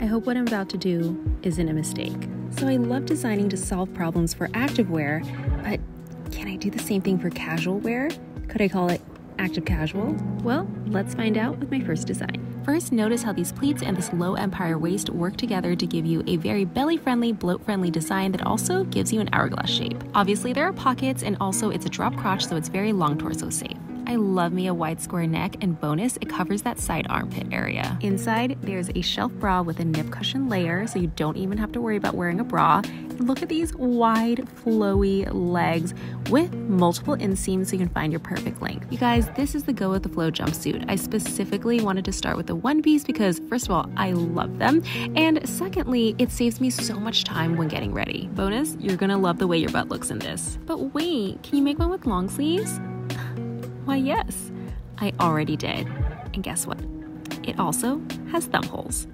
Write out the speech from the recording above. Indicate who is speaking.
Speaker 1: I hope what I'm about to do isn't a mistake. So I love designing to solve problems for activewear, but can I do the same thing for casual wear? Could I call it active casual? Well, let's find out with my first design. First, notice how these pleats and this low empire waist work together to give you a very belly-friendly, bloat-friendly design that also gives you an hourglass shape. Obviously, there are pockets and also it's a drop crotch, so it's very long torso safe. I love me a wide square neck, and bonus, it covers that side armpit area. Inside, there's a shelf bra with a nip cushion layer, so you don't even have to worry about wearing a bra. Look at these wide, flowy legs with multiple inseams so you can find your perfect length. You guys, this is the Go with the Flow jumpsuit. I specifically wanted to start with the one piece because, first of all, I love them, and secondly, it saves me so much time when getting ready. Bonus, you're gonna love the way your butt looks in this. But wait, can you make one with long sleeves? Why, yes, I already did. And guess what? It also has thumb holes.